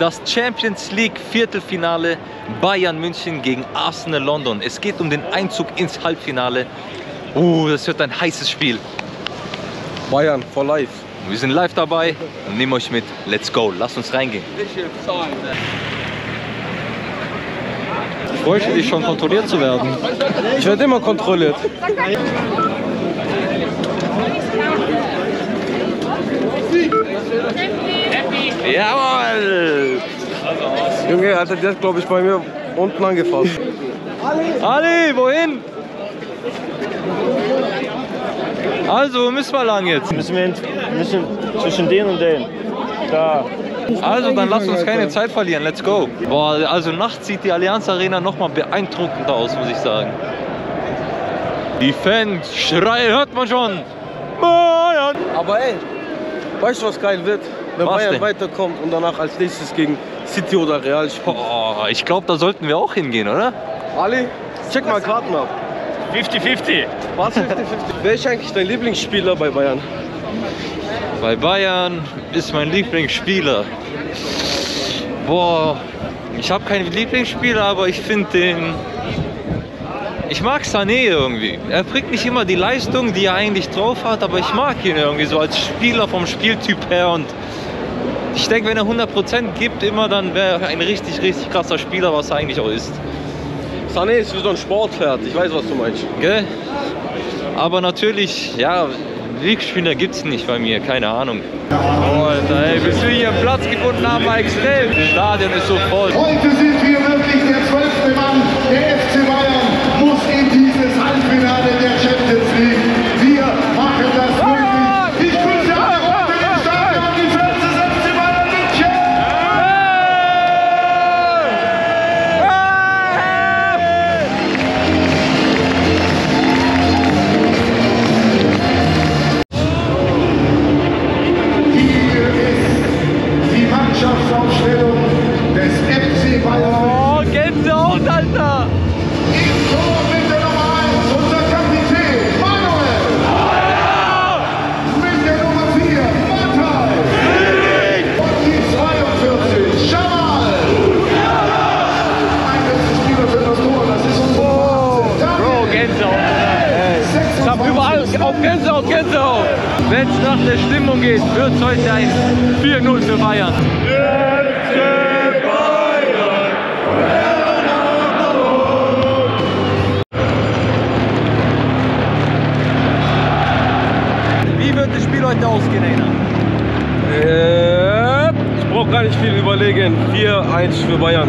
Das Champions League Viertelfinale Bayern München gegen Arsenal London. Es geht um den Einzug ins Halbfinale. Uh, das wird ein heißes Spiel. Bayern for life. Wir sind live dabei und nehmen euch mit. Let's go. Lasst uns reingehen. Freust du dich schon kontrolliert zu werden? Ich werde immer kontrolliert. Jawohl! Junge, Alter, der hat, glaube ich, bei mir unten angefasst. Ali, wohin? Also, wo müssen wir lang jetzt? Müssen wir müssen zwischen den und den. Da. Also, dann lasst uns keine Zeit verlieren. Let's go. Boah, also nachts sieht die Allianz Arena noch mal beeindruckender aus, muss ich sagen. Die Fans schreien, hört man schon. Aber ey, weißt du, was geil wird? Wenn Was Bayern denn? weiterkommt und danach als nächstes gegen City oder Real spielt. Boah, ich glaube, da sollten wir auch hingehen, oder? Ali, check mal Karten ab. 50-50. Was? 50-50? Wer ist eigentlich dein Lieblingsspieler bei Bayern? Bei Bayern ist mein Lieblingsspieler. Boah, ich habe keinen Lieblingsspieler, aber ich finde den. Ich mag Sané irgendwie. Er bringt nicht immer die Leistung, die er eigentlich drauf hat, aber ich mag ihn irgendwie so als Spieler vom Spieltyp her. Und ich denke, wenn er 100% gibt, immer, dann wäre er ein richtig, richtig krasser Spieler, was er eigentlich auch ist. Sané ist wie so ein Sportpferd. Ich weiß, was du meinst. Gell? Aber natürlich, ja, Lieblingsspieler gibt es nicht bei mir, keine Ahnung. Oh, Alter, ey, bis wir hier einen Platz gefunden haben, war extrem. Das Stadion ist so voll. Heute sind wir geht, wird es heute ein 4-0 für Bayern. Wie wird das Spiel heute ausgehen, Einer? Äh, ich brauche gar nicht viel überlegen. 4-1 für Bayern.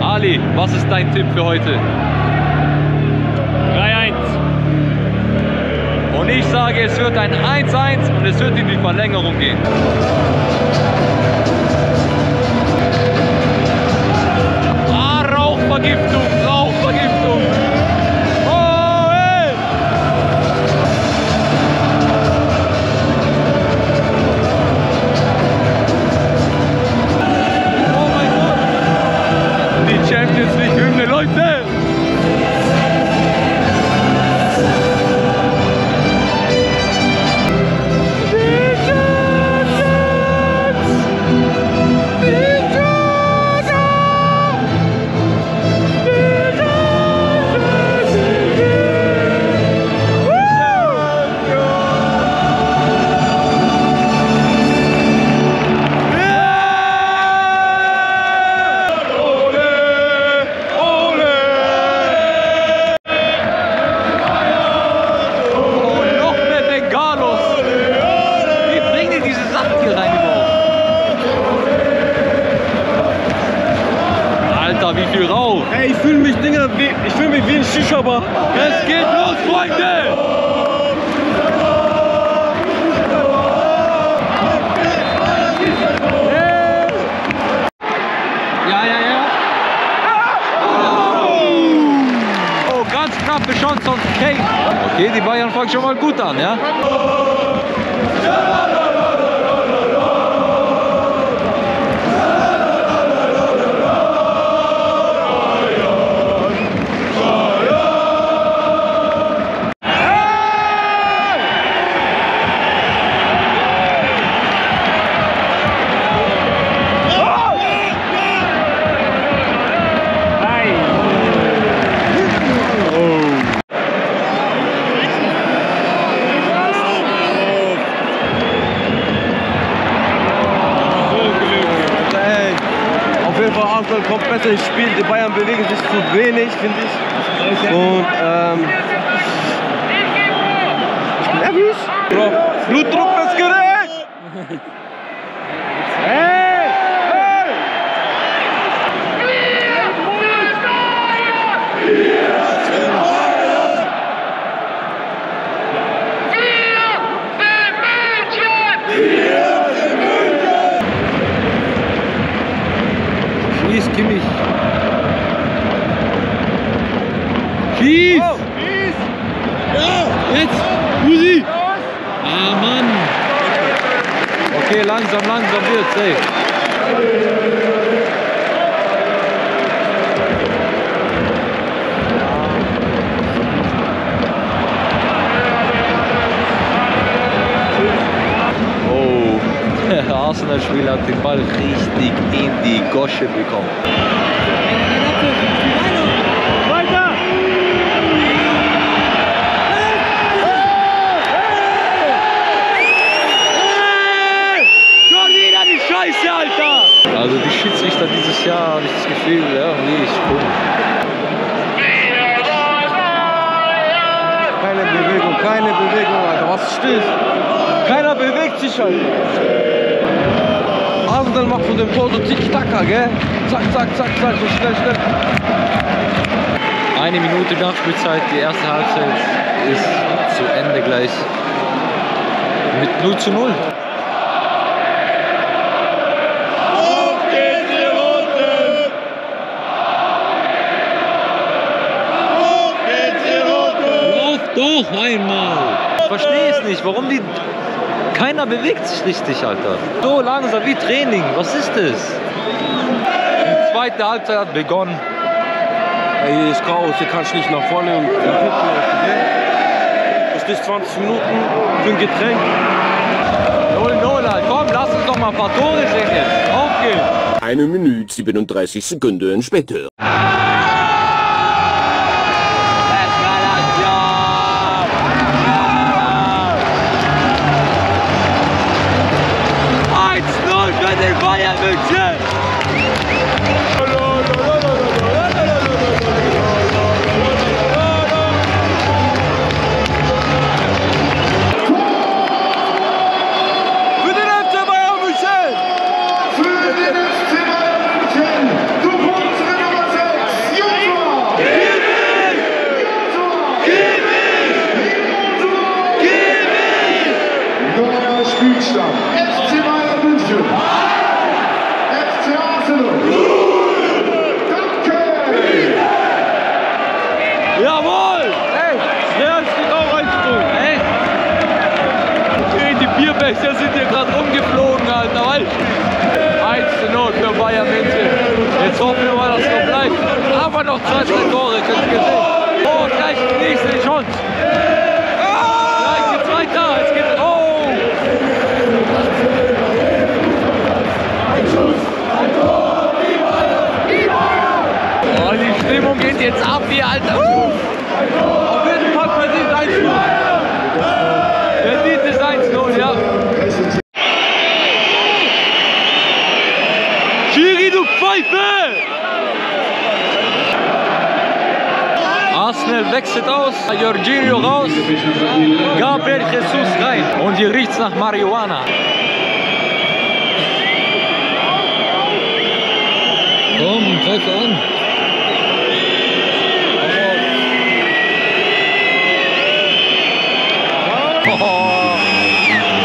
Ali, was ist dein Tipp für heute? Ich sage, es wird ein 1-1 und es wird in die Verlängerung gehen. Ja, ja, ja. Oh, ganz knappe Chance von Kane. Okay, die Bayern fangen schon mal gut an, ja? Ins Spiel. Die Bayern bewegen sich zu wenig, finde ich. Und ähm, ich bin nervös. Bro, Blutdruckmessgerät! hey! Schieß! Ja, jetzt! Musi! Ah, Mann! Okay, langsam, langsam wird's, ey. Oh, der Arsenal-Spieler hat den Ball richtig in die Gosche bekommen. Keine Bewegung, Alter. Was steht? Keiner bewegt sich, Alter. Arsenal macht von dem Tor so Tiki-Taka, gell? Zack, zack, zack, zack, so schnell, schnell. Eine Minute Nachspielzeit, die erste Halbzeit ist zu Ende gleich mit 0 zu 0. doch einmal! Ich verstehe es nicht, warum die. Keiner bewegt sich richtig, Alter. So langsam wie Training, was ist das? Die zweite Halbzeit hat begonnen. Ey, hier ist Chaos, hier kannst du nicht nach vorne und? Du stehst 20 Minuten für ein Getränk. 0-0, halt. komm, lass uns doch mal ein paar Tore sehen jetzt. Auf geht's. Eine Minute 37 Sekunden später. für Jawohl! Ey, Real steht auch 1 zu 0. Ey. Ey, die Bierbecher sind hier gerade rumgeflogen, Alter. Weil 1 zu 0 für Bayern München. Jetzt hoffen wir mal, dass es so bleibt. Aber noch zwei, drei Tore, könnt ihr sehen. Oh, gleich die nächste Chance. Gleich geht's weiter. Es geht. Oh! Oh, die Stimmung geht jetzt ab hier, Alter. Auf jeden Fall verdient 1-0. Verdientes 1-0, ja. Schiri, du Pfeife! Arsenal wechselt aus, Jorginho raus, Gabriel Jesus rein. Und hier riecht's nach Marihuana. Komm, greif an. Oh,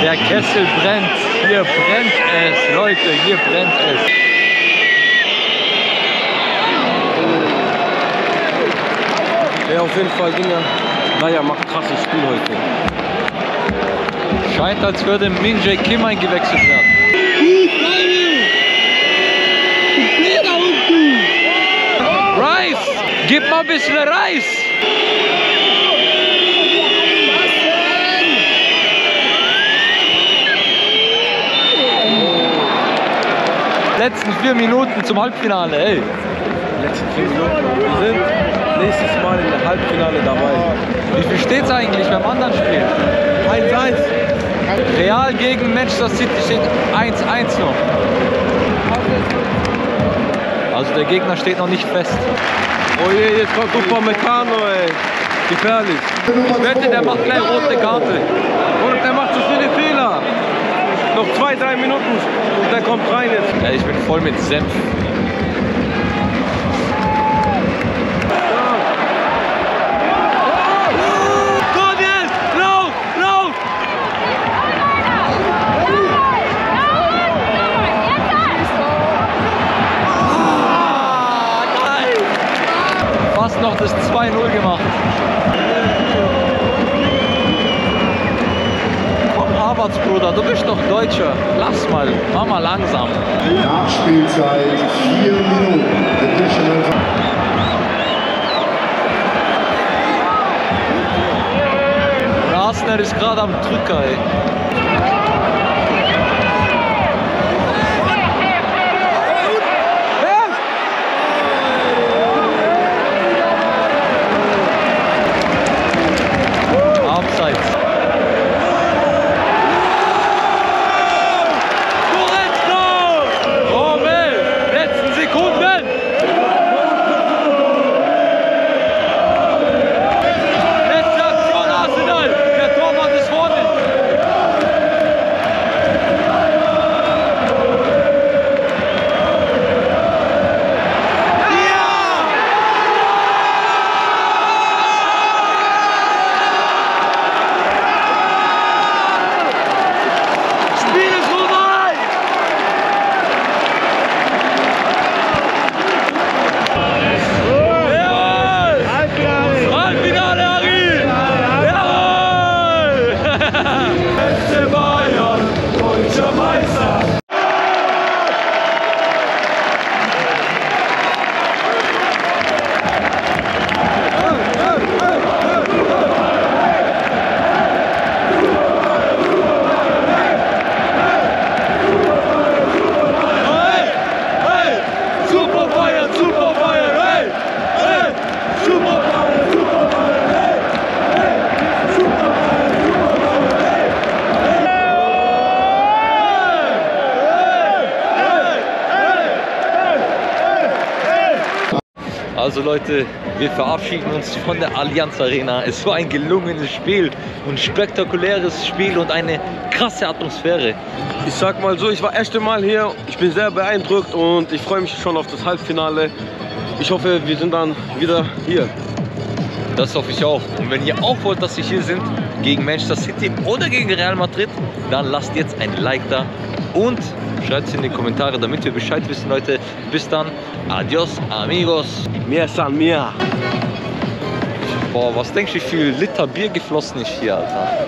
der Kessel brennt. Hier brennt es, Leute, hier brennt es. Auf jeden Fall, Dinger. Naja, macht krasses Spiel heute. Scheint, als würde Min Jae Kim eingewechselt werden. Reis! Gib mal ein bisschen Reis! Letzten vier Minuten zum Halbfinale, ey. Letzten vier Minuten. Wir sind nächstes Mal in der Halbfinale dabei. Wie viel steht's eigentlich beim anderen Spiel? 1-1. Real gegen Manchester City steht 1-1 noch. Also der Gegner steht noch nicht fest. Oh je, jetzt kommt Upamecano, ey. Gefährlich. Ich wette, der macht gleich rote Karte. Und der macht so viele Fehler. Noch zwei, drei Minuten und der kommt rein jetzt. Ja, ich bin voll mit Senf. Komm, Arbeitsbruder, du bist doch Deutscher. Lass mal, mach mal langsam. Nachspielzeit vier Minuten. Additional Rasner ist gerade am Drücker, ey. Also Leute, wir verabschieden uns von der Allianz Arena. Es war ein gelungenes Spiel und spektakuläres Spiel und eine krasse Atmosphäre. Ich sag mal so, ich war erste Mal hier. Ich bin sehr beeindruckt und ich freue mich schon auf das Halbfinale. Ich hoffe, wir sind dann wieder hier. Das hoffe ich auch. Und wenn ihr auch wollt, dass wir hier sind, gegen Manchester City oder gegen Real Madrid, dann lasst jetzt ein Like da und schreibt es in die Kommentare, damit wir Bescheid wissen, Leute. Bis dann. Adios, amigos. Mehr san mehr. Boah, was denkst du, wie viel Liter Bier geflossen ist hier, Alter?